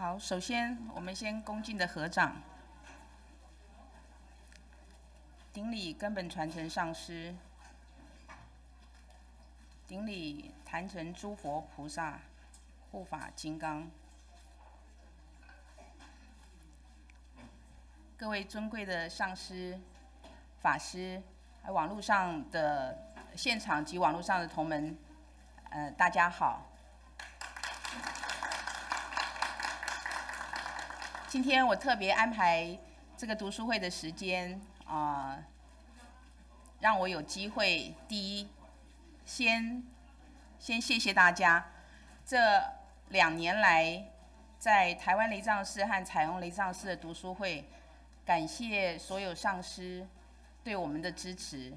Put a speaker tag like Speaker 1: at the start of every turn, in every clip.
Speaker 1: 好，首先我们先恭敬的合掌，顶礼根本传承上师，顶礼坛城诸佛菩萨、护法金刚，各位尊贵的上师、法师，还网络上的现场及网络上的同门，呃，大家好。今天我特别安排这个读书会的时间啊，让我有机会。第一，先先谢谢大家，这两年来在台湾雷藏寺和彩虹雷藏寺的读书会，感谢所有上师对我们的支持。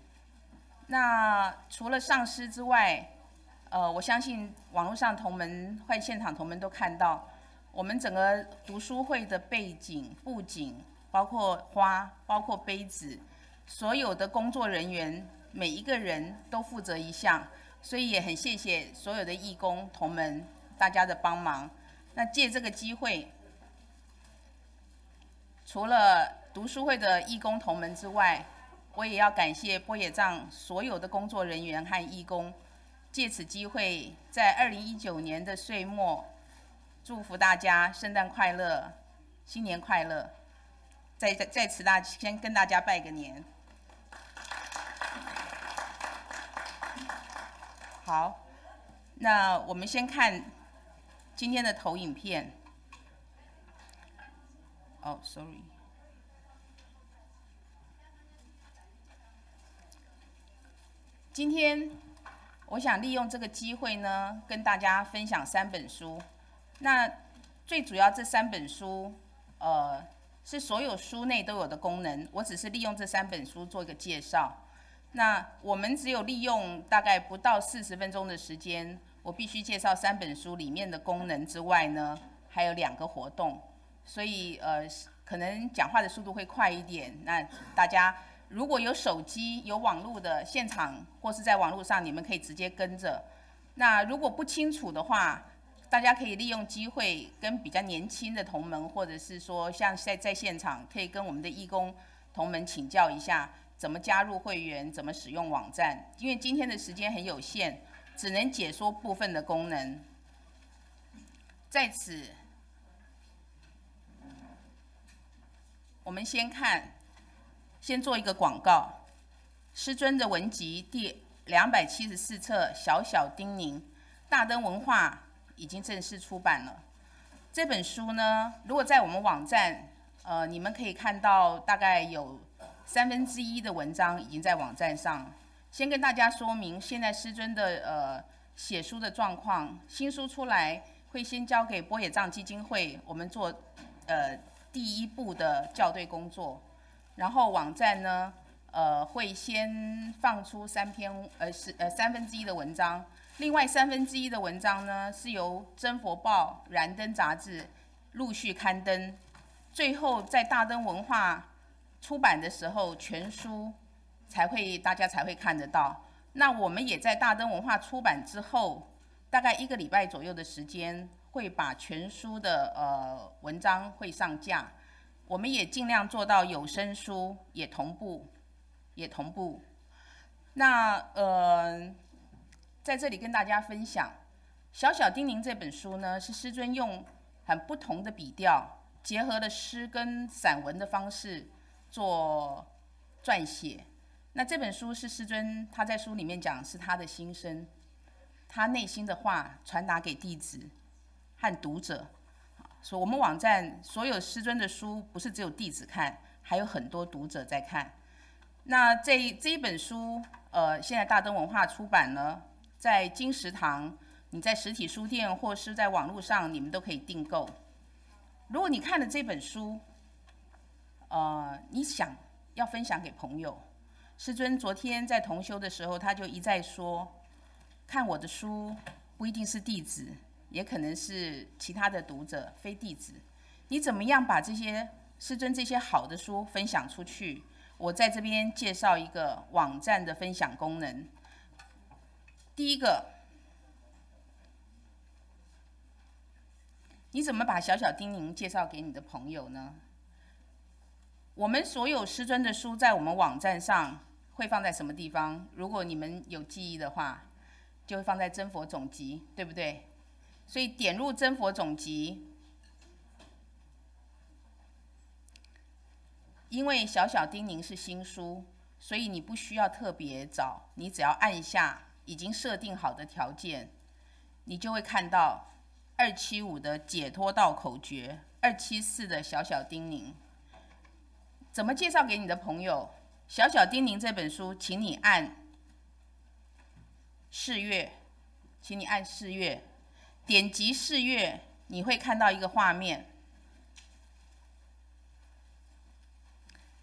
Speaker 1: 那除了上师之外，呃，我相信网络上同门或现场同门都看到。我们整个读书会的背景、布景，包括花、包括杯子，所有的工作人员每一个人都负责一项，所以也很谢谢所有的义工同门大家的帮忙。那借这个机会，除了读书会的义工同门之外，我也要感谢波野藏所有的工作人员和义工，借此机会在二零一九年的岁末。祝福大家圣诞快乐，新年快乐！在在在此大先跟大家拜个年。好，那我们先看今天的投影片。哦，sorry。今天我想利用这个机会呢，跟大家分享三本书。那最主要这三本书，呃，是所有书内都有的功能。我只是利用这三本书做一个介绍。那我们只有利用大概不到四十分钟的时间，我必须介绍三本书里面的功能之外呢，还有两个活动。所以呃，可能讲话的速度会快一点。那大家如果有手机、有网络的现场或是在网络上，你们可以直接跟着。那如果不清楚的话，大家可以利用机会跟比较年轻的同门，或者是说像在在现场，可以跟我们的义工同门请教一下怎么加入会员，怎么使用网站。因为今天的时间很有限，只能解说部分的功能。在此，我们先看，先做一个广告，师尊的文集第两百七十四册《小小叮咛》，大灯文化。已经正式出版了。这本书呢，如果在我们网站，呃，你们可以看到大概有三分之一的文章已经在网站上。先跟大家说明，现在师尊的呃写书的状况，新书出来会先交给波野藏基金会，我们做呃第一步的校对工作，然后网站呢，呃会先放出三篇呃是呃三分之一的文章。另外三分之一的文章呢，是由真佛报、燃灯杂志陆续刊登，最后在大灯文化出版的时候，全书才会大家才会看得到。那我们也在大灯文化出版之后，大概一个礼拜左右的时间，会把全书的呃文章会上架。我们也尽量做到有声书也同步，也同步。那呃。在这里跟大家分享《小小叮咛》这本书呢，是师尊用很不同的笔调，结合了诗跟散文的方式做撰写。那这本书是师尊他在书里面讲是他的心声，他内心的话传达给弟子和读者。说我们网站所有师尊的书，不是只有弟子看，还有很多读者在看。那这这一本书，呃，现在大灯文化出版了。在金石堂，你在实体书店或是在网络上，你们都可以订购。如果你看了这本书，呃，你想要分享给朋友，师尊昨天在同修的时候，他就一再说，看我的书不一定是弟子，也可能是其他的读者，非弟子。你怎么样把这些师尊这些好的书分享出去？我在这边介绍一个网站的分享功能。第一个，你怎么把小小叮咛介绍给你的朋友呢？我们所有师尊的书在我们网站上会放在什么地方？如果你们有记忆的话，就会放在真佛总集，对不对？所以点入真佛总集，因为小小叮咛是新书，所以你不需要特别找，你只要按下已经设定好的条件，你就会看到。二七五的解脱道口诀，二七四的小小叮咛，怎么介绍给你的朋友？小小叮咛这本书，请你按试阅，请你按试阅，点击试阅，你会看到一个画面，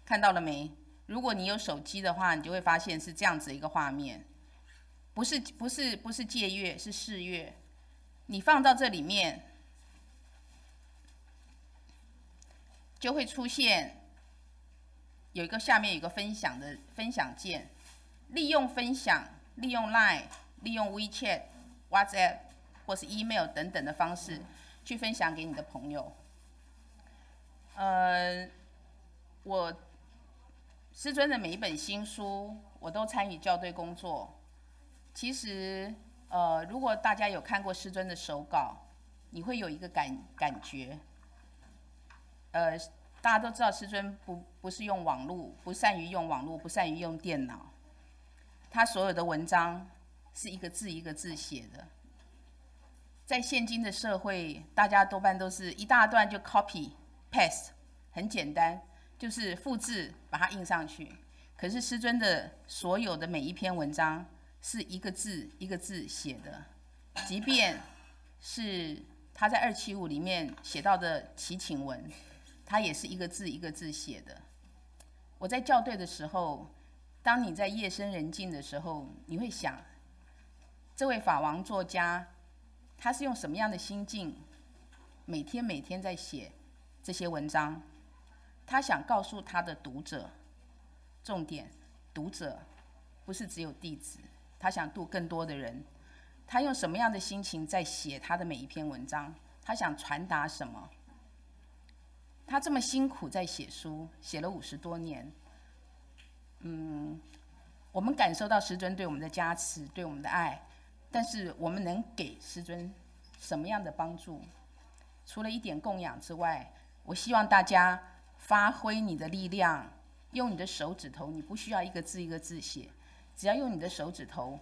Speaker 1: 看到了没？如果你有手机的话，你就会发现是这样子一个画面，不是不是不是借阅，是试阅。你放到这里面，就会出现有一个下面有一个分享的分享键，利用分享，利用 Line，利用 WeChat、WhatsApp 或是 Email 等等的方式去分享给你的朋友。呃，我师尊的每一本新书，我都参与校对工作。其实。呃，如果大家有看过师尊的手稿，你会有一个感感觉。呃，大家都知道师尊不不是用网络，不善于用网络，不善于用电脑。他所有的文章是一个字一个字写的。在现今的社会，大家多半都是一大段就 copy paste，很简单，就是复制把它印上去。可是师尊的所有的每一篇文章。是一个字一个字写的，即便是他在二七五里面写到的祈请文，他也是一个字一个字写的。我在校对的时候，当你在夜深人静的时候，你会想，这位法王作家，他是用什么样的心境，每天每天在写这些文章？他想告诉他的读者，重点，读者不是只有弟子。他想度更多的人，他用什么样的心情在写他的每一篇文章？他想传达什么？他这么辛苦在写书，写了五十多年。嗯，我们感受到师尊对我们的加持，对我们的爱，但是我们能给师尊什么样的帮助？除了一点供养之外，我希望大家发挥你的力量，用你的手指头，你不需要一个字一个字写。只要用你的手指头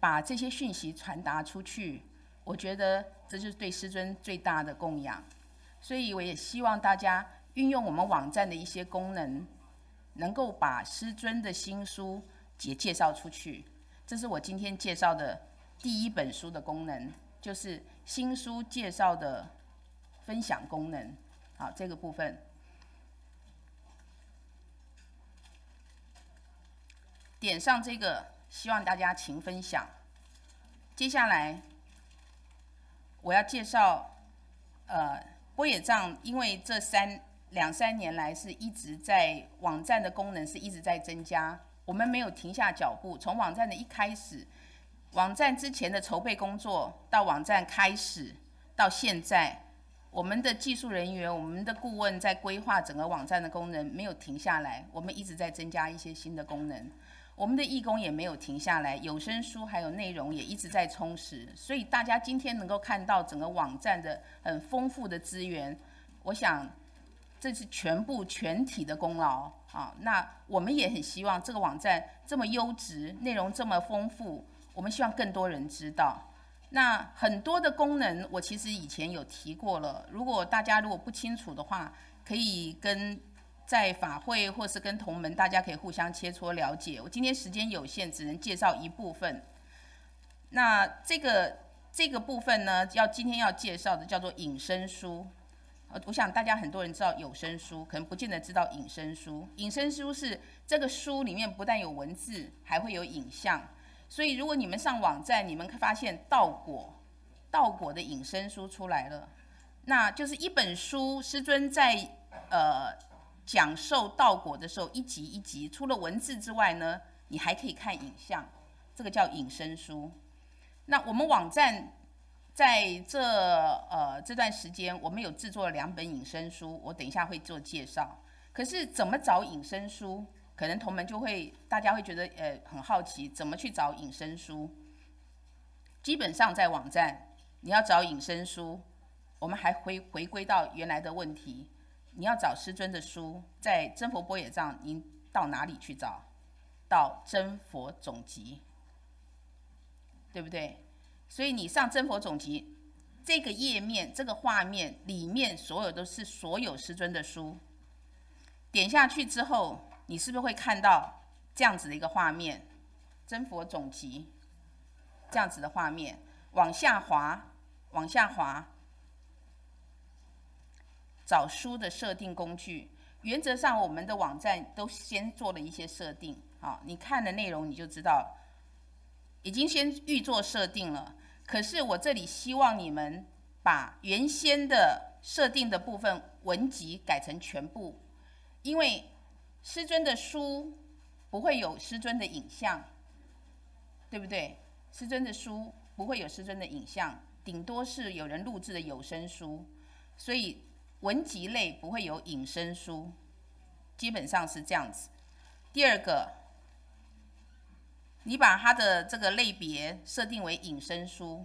Speaker 1: 把这些讯息传达出去，我觉得这就是对师尊最大的供养。所以我也希望大家运用我们网站的一些功能，能够把师尊的新书介介绍出去。这是我今天介绍的第一本书的功能，就是新书介绍的分享功能。好，这个部分。点上这个，希望大家勤分享。接下来我要介绍，呃，波野藏，因为这三两三年来是一直在网站的功能是一直在增加，我们没有停下脚步。从网站的一开始，网站之前的筹备工作到网站开始到现在，我们的技术人员、我们的顾问在规划整个网站的功能，没有停下来，我们一直在增加一些新的功能。我们的义工也没有停下来，有声书还有内容也一直在充实，所以大家今天能够看到整个网站的很丰富的资源，我想这是全部全体的功劳啊。那我们也很希望这个网站这么优质，内容这么丰富，我们希望更多人知道。那很多的功能我其实以前有提过了，如果大家如果不清楚的话，可以跟。在法会或是跟同门，大家可以互相切磋了解。我今天时间有限，只能介绍一部分。那这个这个部分呢，要今天要介绍的叫做隐身书。呃，我想大家很多人知道有声书，可能不见得知道隐身书。隐身书是这个书里面不但有文字，还会有影像。所以如果你们上网站，你们发现道果道果的隐身书出来了，那就是一本书，师尊在呃。讲授道果的时候，一集一集，除了文字之外呢，你还可以看影像，这个叫影声书。那我们网站在这呃这段时间，我们有制作了两本引申书，我等一下会做介绍。可是怎么找引申书？可能同门就会大家会觉得呃很好奇，怎么去找引申书？基本上在网站你要找引申书，我们还回回归到原来的问题，你要找师尊的书，在真佛波野藏，您到哪里去找？到真佛总集，对不对？所以你上真佛总集这个页面，这个画面里面所有都是所有师尊的书。点下去之后，你是不是会看到这样子的一个画面？真佛总集这样子的画面，往下滑，往下滑，找书的设定工具。原则上，我们的网站都先做了一些设定。好，你看的内容你就知道，已经先预做设定了。可是我这里希望你们把原先的设定的部分文集改成全部，因为师尊的书不会有师尊的影像，对不对？师尊的书不会有师尊的影像，顶多是有人录制的有声书，所以文集类不会有影声书，基本上是这样子。第二个。你把它的这个类别设定为隐身书。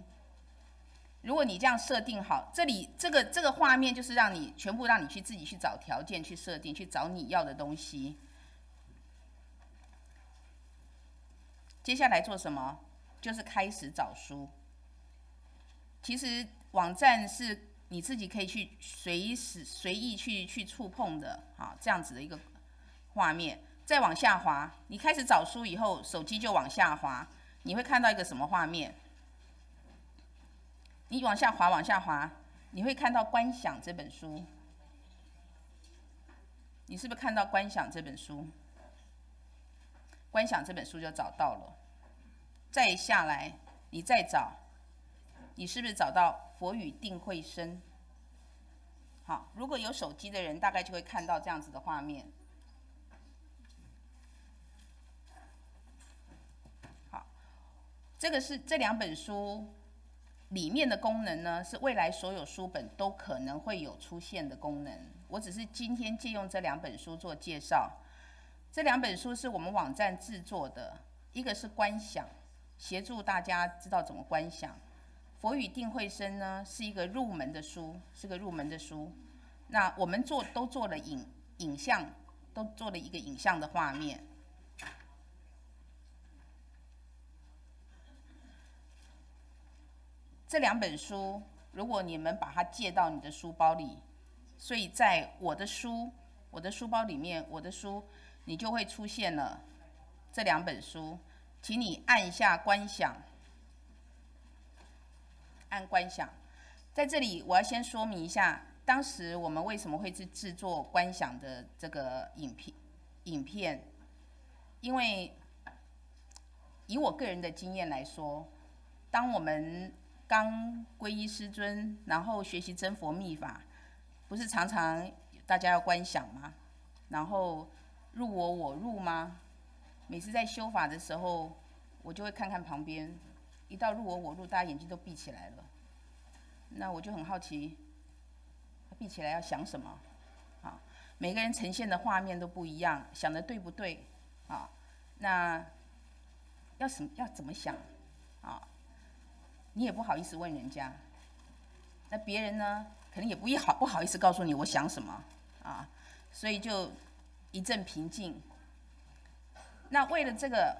Speaker 1: 如果你这样设定好，这里这个这个画面就是让你全部让你去自己去找条件去设定，去找你要的东西。接下来做什么？就是开始找书。其实网站是你自己可以去随时随意去去触碰的，啊，这样子的一个画面。再往下滑，你开始找书以后，手机就往下滑，你会看到一个什么画面？你往下滑，往下滑，你会看到《观想》这本书。你是不是看到《观想》这本书？《观想》这本书就找到了。再下来，你再找，你是不是找到《佛语定慧生》？好，如果有手机的人，大概就会看到这样子的画面。好这个是这两本书里面的功能呢，是未来所有书本都可能会有出现的功能。我只是今天借用这两本书做介绍。这两本书是我们网站制作的，一个是观想，协助大家知道怎么观想。佛语定慧生呢，是一个入门的书，是个入门的书。那我们做都做了影影像，都做了一个影像的画面。这两本书，如果你们把它借到你的书包里，所以在我的书、我的书包里面，我的书，你就会出现了这两本书，请你按下观想，按观想。在这里，我要先说明一下，当时我们为什么会去制作观想的这个影片？影片，因为以我个人的经验来说，当我们刚皈依师尊，然后学习真佛密法，不是常常大家要观想吗？然后入我我入吗？每次在修法的时候，我就会看看旁边，一到入我我入，大家眼睛都闭起来了。那我就很好奇，闭起来要想什么？啊，每个人呈现的画面都不一样，想的对不对？啊，那要什么要怎么想？啊？你也不好意思问人家，那别人呢，可能也不一好不好意思告诉你我想什么啊，所以就一阵平静。那为了这个，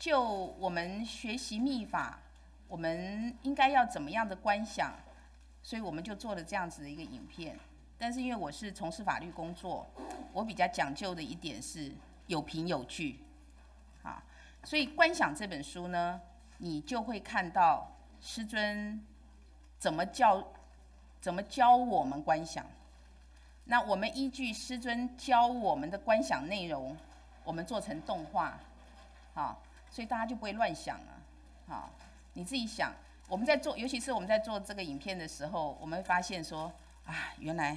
Speaker 1: 就我们学习秘法，我们应该要怎么样的观想，所以我们就做了这样子的一个影片。但是因为我是从事法律工作，我比较讲究的一点是有凭有据，啊，所以观想这本书呢。你就会看到师尊怎么教，怎么教我们观想。那我们依据师尊教我们的观想内容，我们做成动画，好，所以大家就不会乱想了，好，你自己想。我们在做，尤其是我们在做这个影片的时候，我们会发现说，啊，原来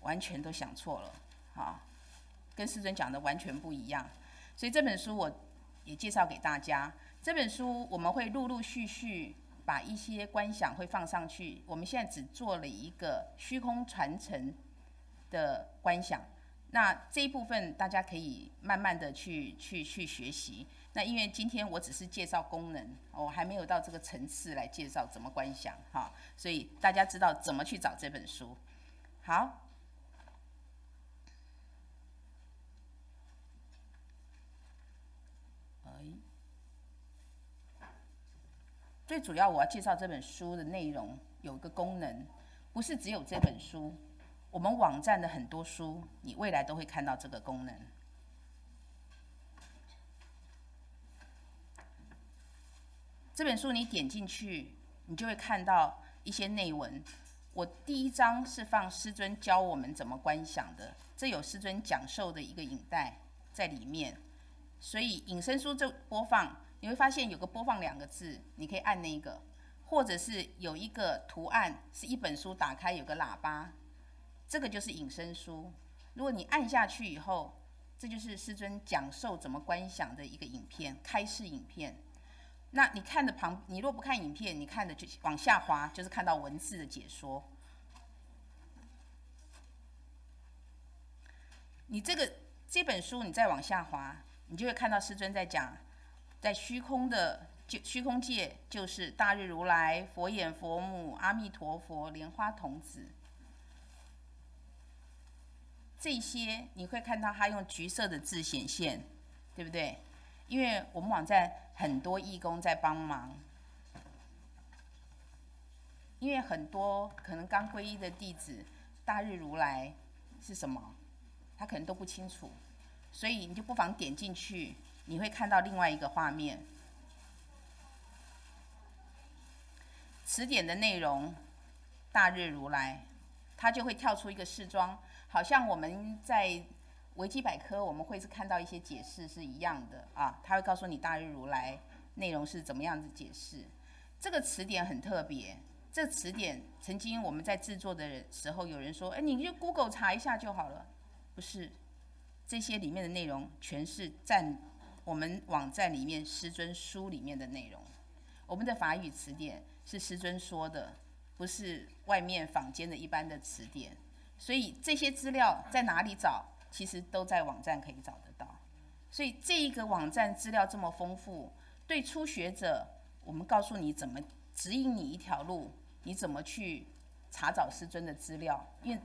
Speaker 1: 完全都想错了，好，跟师尊讲的完全不一样。所以这本书我也介绍给大家。这本书我们会陆陆续续把。把一些观想会放上去。我们现在只做了一个虚空传承的观想，那这一部分大家可以慢慢的去去去学习。那因为今天我只是介绍功能，我还没有到这个层次来介绍怎么观想哈，所以大家知道怎么去找这本书。好。最主要我要介绍这本书的内容有个功能，不是只有这本书，我们网站的很多书，你未来都会看到这个功能。这本书你点进去，你就会看到一些内文。我第一章是放师尊教我们怎么观想的，这有师尊讲授的一个影带在里面，所以隐身书就播放。你会发现有个播放两个字，你可以按那个，或者是有一个图案是一本书打开有个喇叭，这个就是隐身书。如果你按下去以后，这就是师尊讲授怎么观想的一个影片，开示影片。那你看的旁，你若不看影片，你看的就往下滑，就是看到文字的解说。你这个这本书你再往下滑，你就会看到师尊在讲。在虚空的就虚空界，就是大日如来、佛眼、佛母、阿弥陀佛、莲花童子，这些你会看到他用橘色的字显现，对不对？因为我们网站很多义工在帮忙，因为很多可能刚皈依的弟子，大日如来是什么，他可能都不清楚，所以你就不妨点进去。你会看到另外一个画面，词典的内容，大日如来，它就会跳出一个试装，好像我们在维基百科我们会是看到一些解释是一样的啊，它会告诉你大日如来内容是怎么样子解释。这个词典很特别，这词典曾经我们在制作的时候，有人说，哎，你就 Google 查一下就好了，不是，这些里面的内容全是占。我们网站里面师尊书里面的内容，我们的法语词典是师尊说的，不是外面坊间的一般的词典。所以这些资料在哪里找，其实都在网站可以找得到。所以这一个网站资料这么丰富，对初学者，我们告诉你怎么指引你一条路，你怎么去查找师尊的资料。因为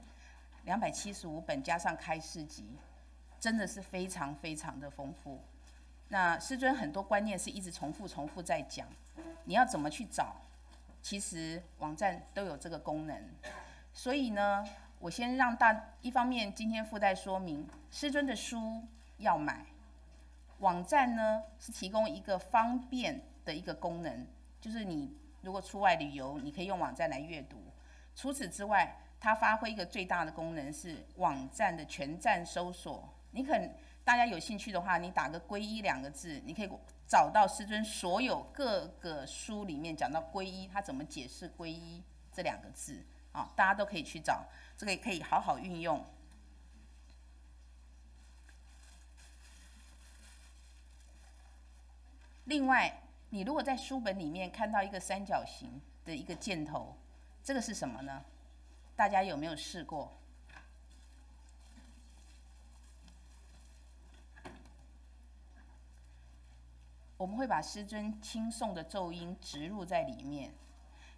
Speaker 1: 两百七十五本加上开示集，真的是非常非常的丰富。那师尊很多观念是一直重复、重复在讲，你要怎么去找？其实网站都有这个功能，所以呢，我先让大一方面今天附带说明，师尊的书要买，网站呢是提供一个方便的一个功能，就是你如果出外旅游，你可以用网站来阅读。除此之外，它发挥一个最大的功能是网站的全站搜索，你可。大家有兴趣的话，你打个“皈依”两个字，你可以找到师尊所有各个书里面讲到皈依，他怎么解释皈依这两个字啊？大家都可以去找，这个也可以好好运用。另外，你如果在书本里面看到一个三角形的一个箭头，这个是什么呢？大家有没有试过？我们会把师尊轻诵的咒音植入在里面。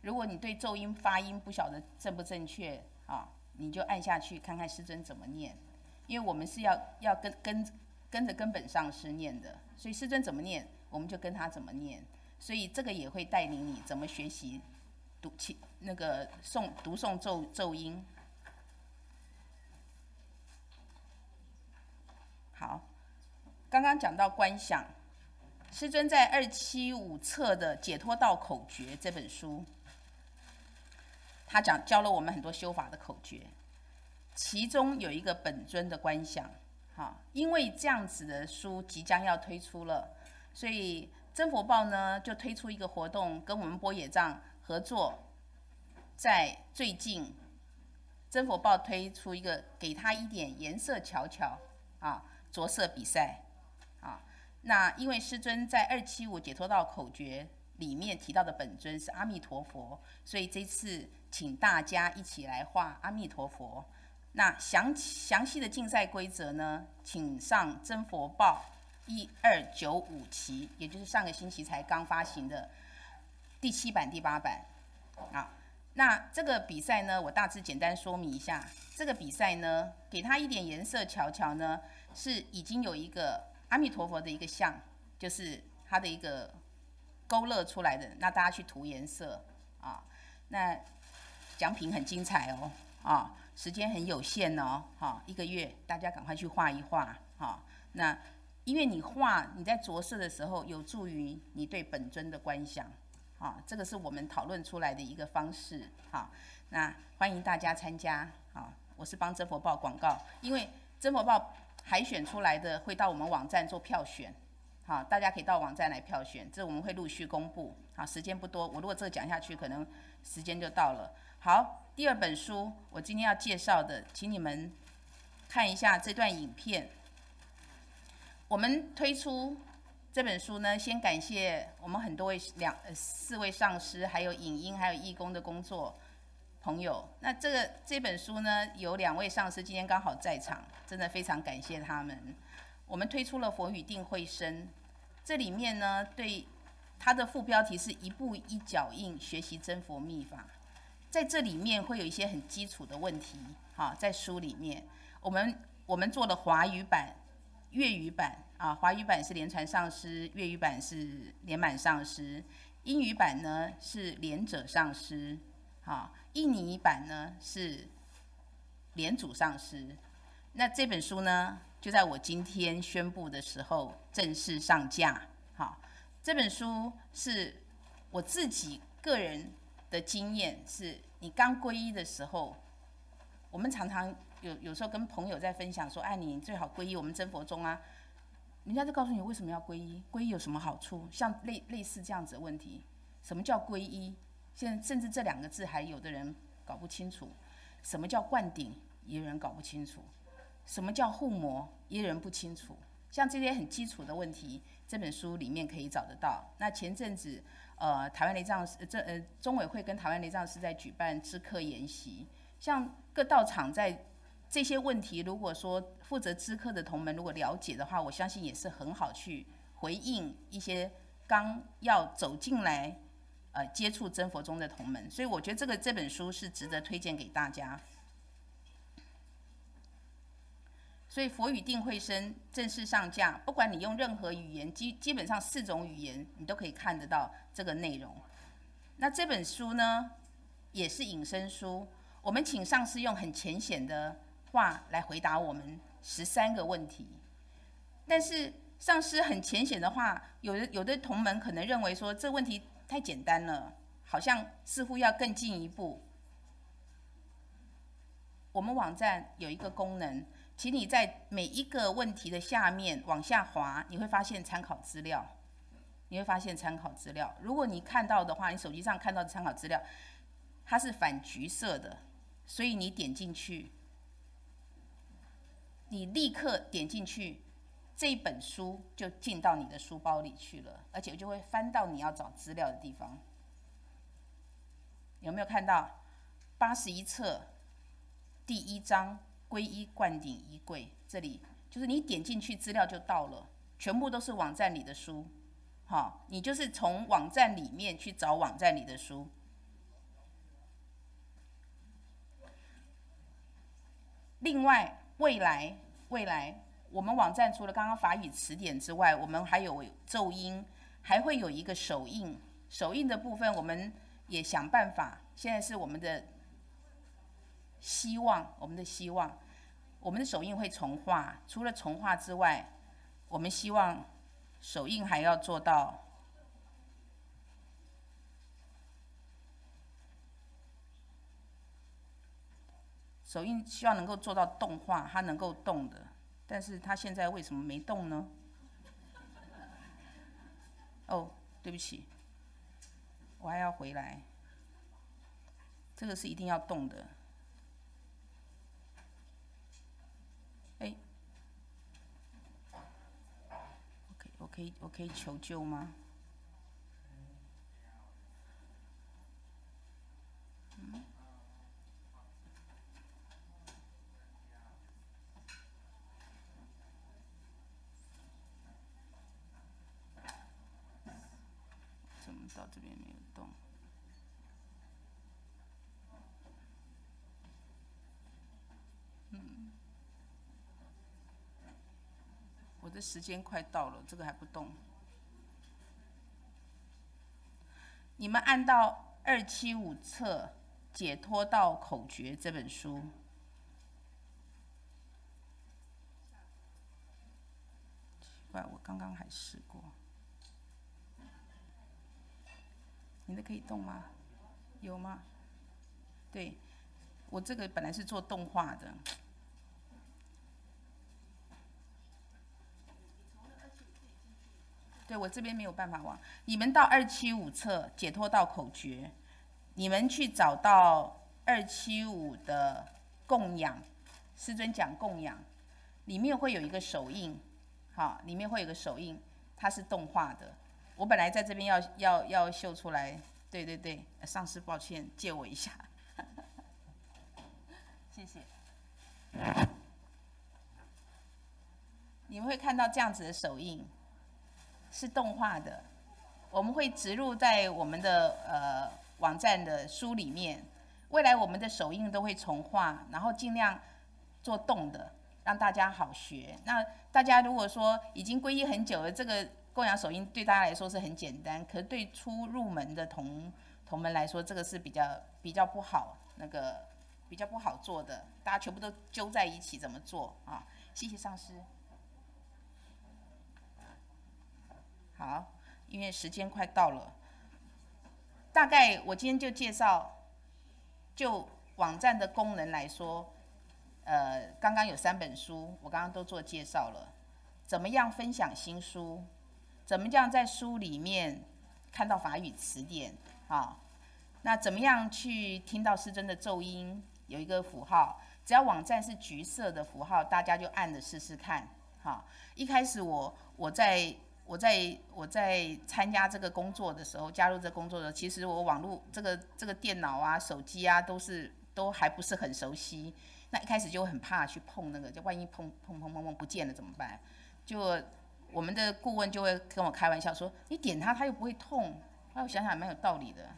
Speaker 1: 如果你对咒音发音不晓得正不正确啊，你就按下去看看师尊怎么念。因为我们是要要跟跟跟着根本上师念的，所以师尊怎么念，我们就跟他怎么念。所以这个也会带领你怎么学习读起那个诵读诵咒咒音。好，刚刚讲到观想。师尊在二七五册的《解脱道口诀》这本书，他讲教了我们很多修法的口诀，其中有一个本尊的观想，哈，因为这样子的书即将要推出了，所以真佛报呢就推出一个活动，跟我们波野藏合作，在最近，真佛报推出一个给他一点颜色瞧瞧啊，着色比赛啊。那因为师尊在二七五解脱道口诀里面提到的本尊是阿弥陀佛，所以这次请大家一起来画阿弥陀佛。那详详细的竞赛规则呢，请上真佛报一二九五期，也就是上个星期才刚发行的第七版、第八版。啊，那这个比赛呢，我大致简单说明一下。这个比赛呢，给它一点颜色瞧瞧呢，是已经有一个阿弥陀佛的一个像，就是它的一个。勾勒出来的，那大家去涂颜色啊。那奖品很精彩哦，啊，时间很有限哦，哈，一个月，大家赶快去画一画，哈。那因为你画你在着色的时候，有助于你对本尊的观想，啊，这个是我们讨论出来的一个方式，哈。那欢迎大家参加，啊，我是帮真佛报广告，因为真佛报海选出来的会到我们网站做票选。好，大家可以到网站来票选，这我们会陆续公布。好，时间不多，我如果这个讲下去，可能时间就到了。好，第二本书我今天要介绍的，请你们看一下这段影片。我们推出这本书呢，先感谢我们很多位两四位上师，还有影音还有义工的工作朋友。那这个这本书呢，有两位上师今天刚好在场，真的非常感谢他们。我们推出了佛语定慧生，这里面呢，对它的副标题是一步一脚印学习真佛秘法，在这里面会有一些很基础的问题，哈，在书里面，我们我们做了华语版、粤语版，啊，华语版是连传上师，粤语版是连满上师，英语版呢是连者上师，啊，印尼版呢是连组上师，那这本书呢？就在我今天宣布的时候正式上架。好，这本书是我自己个人的经验，是你刚皈依的时候，我们常常有有时候跟朋友在分享说，哎，你最好皈依我们真佛宗啊。人家就告诉你为什么要皈依，皈依有什么好处？像类类似这样子的问题，什么叫皈依？现在甚至这两个字还有的人搞不清楚。什么叫灌顶？也有人搞不清楚。什么叫护膜？也有人不清楚。像这些很基础的问题，这本书里面可以找得到。那前阵子，呃，台湾雷藏师这呃中委会跟台湾雷藏师在举办知课研习，像各道场在这些问题，如果说负责知课的同门如果了解的话，我相信也是很好去回应一些刚要走进来呃接触真佛宗的同门。所以我觉得这个这本书是值得推荐给大家。所以佛语定慧生正式上架，不管你用任何语言，基基本上四种语言你都可以看得到这个内容。那这本书呢，也是隐身书，我们请上师用很浅显的话来回答我们十三个问题。但是上师很浅显的话，有的有的同门可能认为说这问题太简单了，好像似乎要更进一步。我们网站有一个功能。请你在每一个问题的下面往下滑，你会发现参考资料。你会发现参考资料。如果你看到的话，你手机上看到的参考资料，它是反橘色的，所以你点进去，你立刻点进去，这一本书就进到你的书包里去了，而且就会翻到你要找资料的地方。有没有看到八十一册第一章？皈依灌顶衣柜，这里就是你点进去资料就到了，全部都是网站里的书，好，你就是从网站里面去找网站里的书。另外，未来未来我们网站除了刚刚法语词典之外，我们还有咒音，还会有一个手印，手印的部分我们也想办法，现在是我们的。希望我们的希望，我们的手印会重画。除了重画之外，我们希望手印还要做到手印，希望能够做到动画，它能够动的。但是他现在为什么没动呢？哦，对不起，我还要回来。这个是一定要动的。哎我可以我可以求救吗？到这边没有动。嗯，我的时间快到了，这个还不动。你们按到二七五册《解脱道口诀》这本书。奇怪，我刚刚还试过。你的可以动吗？有吗？对，我这个本来是做动画的。对我这边没有办法往，你们到二七五册解脱道口诀，你们去找到二七五的供养，师尊讲供养，里面会有一个手印，好，里面会有个手印，它是动画的。我本来在这边要要要秀出来，对对对，上师抱歉，借我一下，谢谢。你们会看到这样子的手印。是动画的，我们会植入在我们的呃网站的书里面。未来我们的手印都会重画，然后尽量做动的，让大家好学。那大家如果说已经皈依很久了，这个供养手印对大家来说是很简单，可是对初入门的同同门来说，这个是比较比较不好，那个比较不好做的。大家全部都揪在一起怎么做啊？谢谢上师。好，因为时间快到了，大概我今天就介绍，就网站的功能来说，呃，刚刚有三本书，我刚刚都做介绍了，怎么样分享新书，怎么样在书里面看到法语词典，啊，那怎么样去听到师尊的咒音，有一个符号，只要网站是橘色的符号，大家就按着试试看，哈，一开始我我在。我在我在参加这个工作的时候，加入这工作的，其实我网络这个这个电脑啊、手机啊，都是都还不是很熟悉。那一开始就很怕去碰那个，就万一碰碰碰碰碰不见了怎么办？就我们的顾问就会跟我开玩笑说：“你点它，它又不会痛。”那我想想蛮有道理的，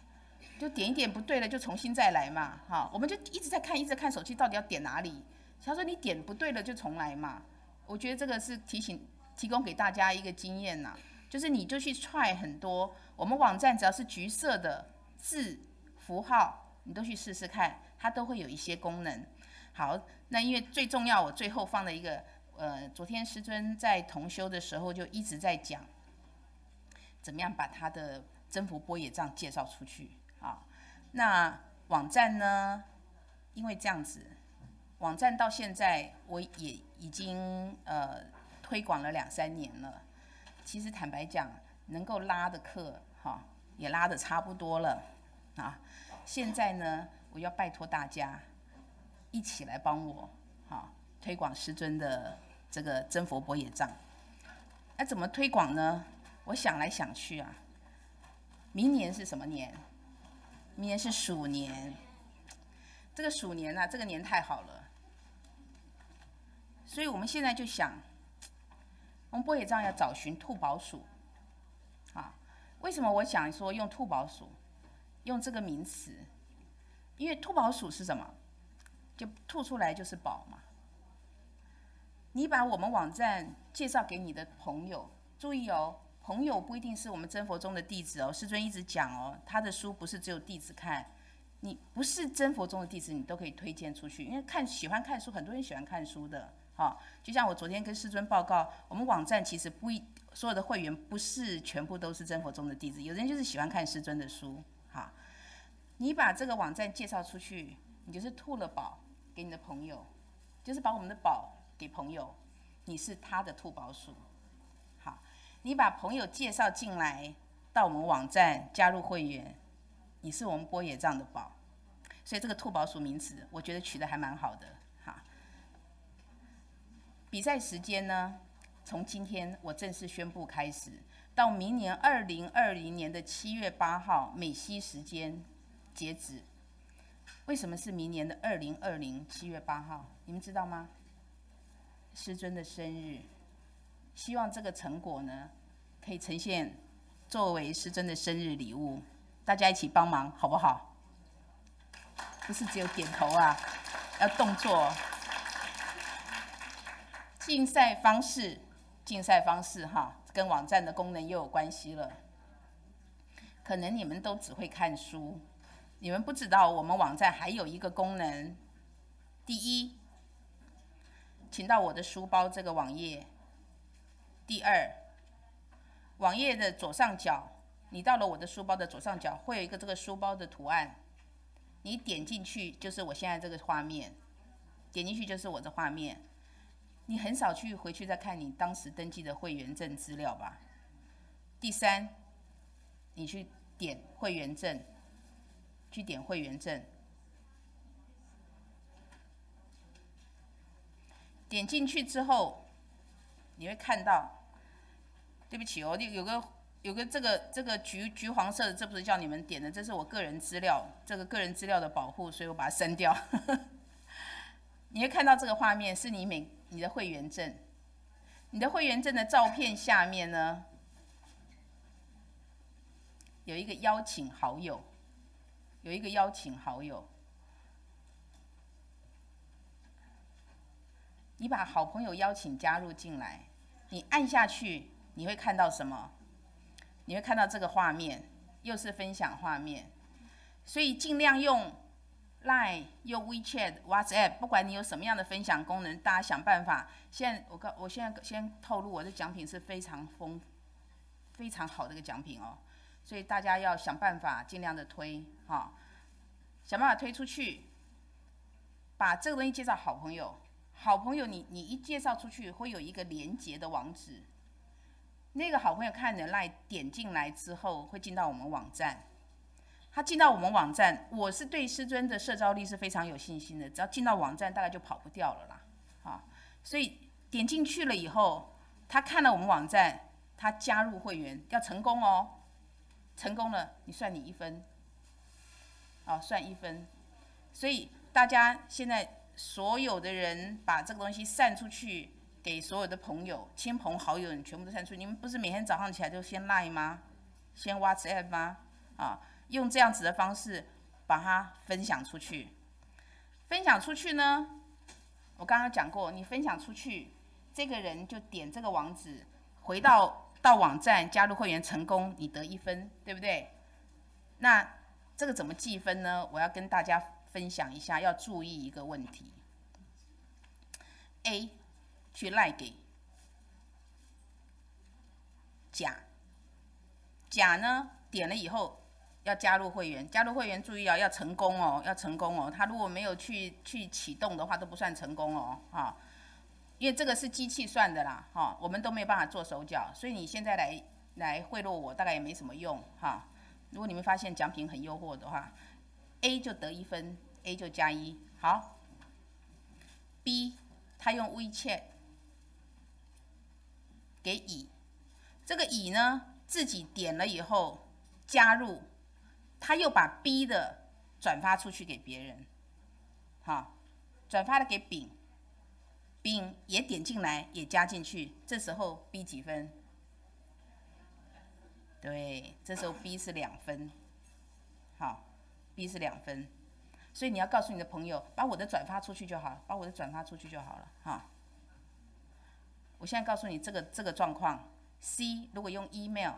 Speaker 1: 就点一点不对了，就重新再来嘛。哈，我们就一直在看，一直看手机到底要点哪里。他说：“你点不对了就重来嘛。”我觉得这个是提醒。提供给大家一个经验呐，就是你就去踹很多，我们网站只要是橘色的字符号，你都去试试看，它都会有一些功能。好，那因为最重要，我最后放了一个，呃，昨天师尊在同修的时候就一直在讲，怎么样把他的征服波野藏介绍出去啊？那网站呢？因为这样子，网站到现在我也已经呃。推广了两三年了，其实坦白讲，能够拉的课哈也拉的差不多了啊。现在呢，我要拜托大家一起来帮我哈推广师尊的这个真佛波野藏。那怎么推广呢？我想来想去啊，明年是什么年？明年是鼠年。这个鼠年啊，这个年太好了，所以我们现在就想。我们波野藏要找寻兔宝鼠，啊，为什么我想说用兔宝鼠，用这个名词？因为兔宝鼠是什么？就吐出来就是宝嘛。你把我们网站介绍给你的朋友，注意哦，朋友不一定是我们真佛中的弟子哦。师尊一直讲哦，他的书不是只有弟子看，你不是真佛中的弟子，你都可以推荐出去，因为看喜欢看书，很多人喜欢看书的。好，就像我昨天跟师尊报告，我们网站其实不一所有的会员不是全部都是真佛中的弟子，有人就是喜欢看师尊的书。哈，你把这个网站介绍出去，你就是吐了宝给你的朋友，就是把我们的宝给朋友，你是他的兔宝鼠。好，你把朋友介绍进来到我们网站加入会员，你是我们波野藏的宝。所以这个兔宝鼠名词，我觉得取得还蛮好的。比赛时间呢？从今天我正式宣布开始，到明年二零二零年的七月八号美西时间截止。为什么是明年的二零二零七月八号？你们知道吗？师尊的生日，希望这个成果呢，可以呈现作为师尊的生日礼物，大家一起帮忙好不好？不是只有点头啊，要动作。竞赛方式，竞赛方式哈，跟网站的功能又有关系了。可能你们都只会看书，你们不知道我们网站还有一个功能。第一，请到我的书包这个网页。第二，网页的左上角，你到了我的书包的左上角，会有一个这个书包的图案。你点进去就是我现在这个画面，点进去就是我的画面。你很少去回去再看你当时登记的会员证资料吧？第三，你去。点会员证，去点会员证，点进去之后，你会看到，对不起哦，有有个有个这个这个橘橘黄色的，这不是叫你们点的，这是我个人资料，这个个人资料的保护，所以我把它删掉。你会看到这个画面，是你每你的会员证，你的会员证的照片下面呢？有一个邀请好友，有一个邀请好友，你把好朋友邀请加入进来，你按下去，你会看到什么？你会看到这个画面，又是分享画面，所以尽量用 Line、用 WeChat、WhatsApp，不管你有什么样的分享功能，大家想办法。现在我告，我现在先透露，我的奖品是非常丰、非常好的一个奖品哦。所以大家要想办法，尽量的推哈，想办法推出去，把这个东西介绍好朋友。好朋友，你你一介绍出去，会有一个连接的网址。那个好朋友看了 Line 点进来之后，会进到我们网站。他进到我们网站，我是对师尊的社招力是非常有信心的。只要进到网站，大概就跑不掉了啦，啊。所以点进去了以后，他看了我们网站，他加入会员要成功哦。成功了，你算你一分，好，算一分。所以大家现在所有的人把这个东西散出去，给所有的朋友、亲朋好友，你全部都散出。你们不是每天早上起来就先赖吗？先 WhatsApp 吗？啊，用这样子的方式把它分享出去。分享出去呢，我刚刚讲过，你分享出去，这个人就点这个网址，回到。到网站加入会员成功，你得一分，对不对？那这个怎么计分呢？我要跟大家分享一下，要注意一个问题。A 去赖给甲，甲呢点了以后要加入会员，加入会员注意啊，要成功哦，要成功哦。他如果没有去去启动的话，都不算成功哦，哈。因为这个是机器算的啦，哈，我们都没有办法做手脚，所以你现在来来贿赂我，大概也没什么用，哈。如果你们发现奖品很诱惑的话，A 就得一分，A 就加一，好。B 他用 WeChat 给乙，这个乙呢自己点了以后加入，他又把 B 的转发出去给别人，好，转发了给丙。丙也点进来，也加进去，这时候 B 几分？对，这时候 B 是两分，好，B 是两分，所以你要告诉你的朋友，把我的转发出去就好了，把我的转发出去就好了，哈。我现在告诉你这个这个状况，C 如果用 email，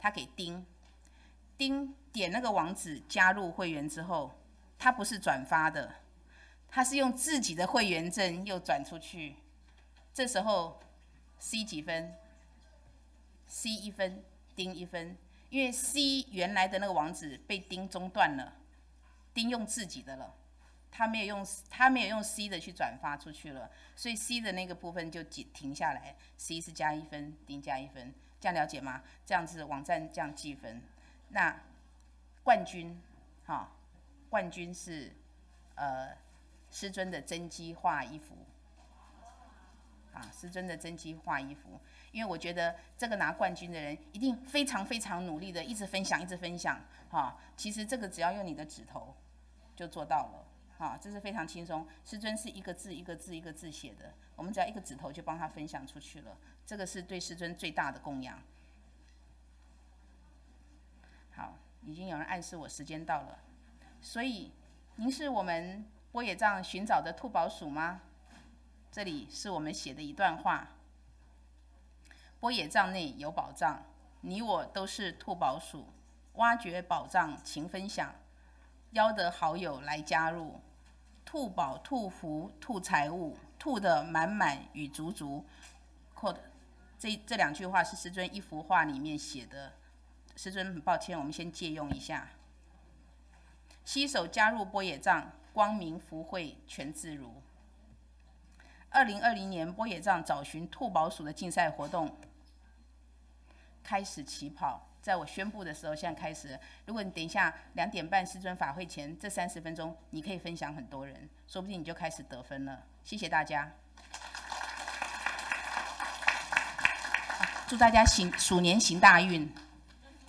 Speaker 1: 他给丁，丁点那个网址加入会员之后，他不是转发的。他是用自己的会员证又转出去，这时候 C 几分？C 一分，丁一分，因为 C 原来的那个网址被丁中断了，丁用自己的了，他没有用他没有用 C 的去转发出去了，所以 C 的那个部分就停停下来，C 是加一分，丁加一分，这样了解吗？这样子网站这样计分，那冠军，哈，冠军是呃。师尊的真机画一幅，啊，师尊的真机画一幅，因为我觉得这个拿冠军的人一定非常非常努力的，一直分享，一直分享，哈，其实这个只要用你的指头就做到了，哈，这是非常轻松。师尊是一个字一个字一个字写的，我们只要一个指头就帮他分享出去了，这个是对师尊最大的供养。好，已经有人暗示我时间到了，所以您是我们波野藏寻找的兔宝鼠吗？这里是我们写的一段话：波野藏内有宝藏，你我都是兔宝鼠，挖掘宝藏勤分享，邀得好友来加入，兔宝兔福兔财物，兔的满满与足足。这这两句话是师尊一幅画里面写的，师尊很抱歉，我们先借用一下。携手加入波野藏，光明福慧全自如。二零二零年波野藏找寻兔宝鼠的竞赛活动开始起跑，在我宣布的时候，现在开始。如果你等一下两点半师尊法会前这三十分钟，你可以分享很多人，说不定你就开始得分了。谢谢大家。祝大家行鼠年行大运。